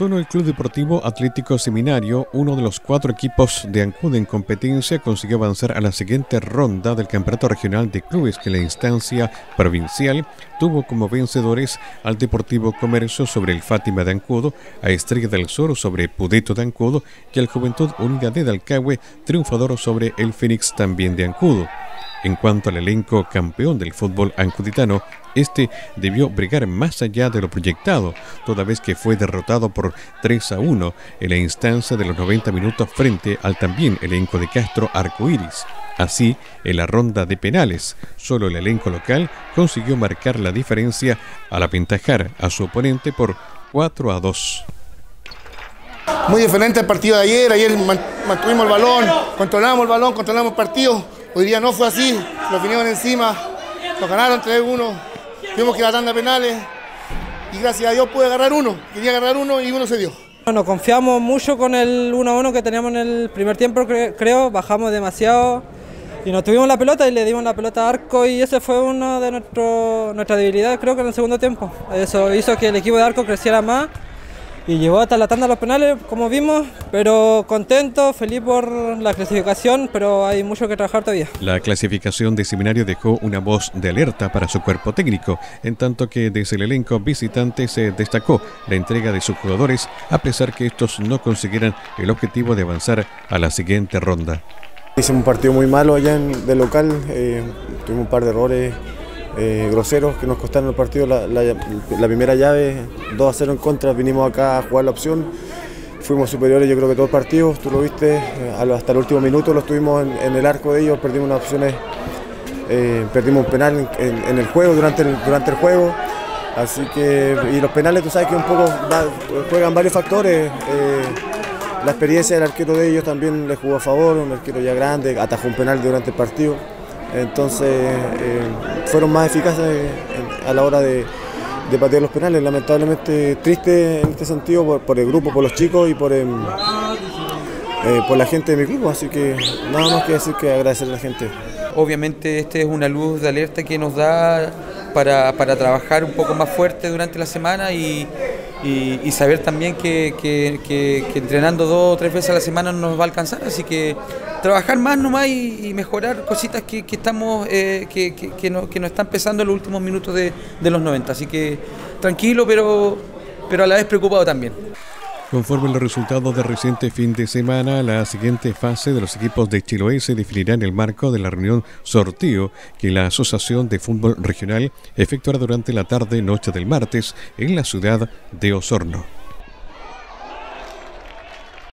Solo el Club Deportivo Atlético Seminario, uno de los cuatro equipos de Ancud en competencia, consiguió avanzar a la siguiente ronda del Campeonato Regional de Clubes que la instancia provincial tuvo como vencedores al Deportivo Comercio sobre el Fátima de Ancudo, a Estrella del Sur sobre Pudeto de Ancudo y al Juventud Unida de Dalcahue, triunfador sobre el Fénix también de Ancudo. En cuanto al elenco campeón del fútbol ancuditano, este debió brigar más allá de lo proyectado, toda vez que fue derrotado por 3 a 1 en la instancia de los 90 minutos frente al también elenco de Castro Arcoiris. Así, en la ronda de penales, solo el elenco local consiguió marcar la diferencia al aventajar a su oponente por 4 a 2. Muy diferente al partido de ayer, ayer mantuvimos el balón, controlamos el balón, controlamos el partido Hoy día no fue así, nos vinieron encima, nos ganaron 3-1, tuvimos que ir a tanda penales y gracias a Dios pude agarrar uno, quería agarrar uno y uno se dio. Nos confiamos mucho con el 1-1 que teníamos en el primer tiempo, creo, bajamos demasiado y nos tuvimos la pelota y le dimos la pelota a Arco y ese fue uno de nuestras debilidades creo que en el segundo tiempo. Eso hizo que el equipo de Arco creciera más y llegó hasta la tanda de los penales, como vimos, pero contento, feliz por la clasificación, pero hay mucho que trabajar todavía. La clasificación de seminario dejó una voz de alerta para su cuerpo técnico, en tanto que desde el elenco visitante se destacó la entrega de sus jugadores, a pesar que estos no consiguieran el objetivo de avanzar a la siguiente ronda. Hicimos un partido muy malo allá en, de local, eh, tuvimos un par de errores eh, groseros que nos costaron el partido la, primera llave, 2 a 0 en contra, vinimos acá a jugar la opción, fuimos superiores yo creo que todo el partido, tú lo viste, eh, hasta el último minuto lo estuvimos en, el arco de ellos, perdimos unas opciones, eh, perdimos un penal en, el juego, durante el, durante el juego, así que, y los penales tú sabes que un poco juegan varios factores, la experiencia del arquero de ellos también le jugó a favor, un arquero ya grande, atajó un penal durante el partido. Entonces eh, fueron más eficaces a la hora de, patear los penales. Lamentablemente triste en este sentido por, el grupo, por los chicos y por, em, eh, por la gente de mi club. Así que nada más que decir que agradecer a la gente. Obviamente este es una luz de alerta que nos da para, para trabajar un poco más fuerte durante la semana y, y, saber también que, entrenando dos o tres veces a la semana no nos va a alcanzar, así que trabajar más nomás y, mejorar cositas que, estamos eh, que, que, nos están pesando en los últimos minutos de, de los 90, así que tranquilo pero, pero a la vez preocupado también. Conforme los resultados del reciente fin de semana, la siguiente fase de los equipos de Chiloé se definirá en el marco de la reunión sorteo que la Asociación de Fútbol Regional efectuará durante la tarde-noche del martes en la ciudad de Osorno.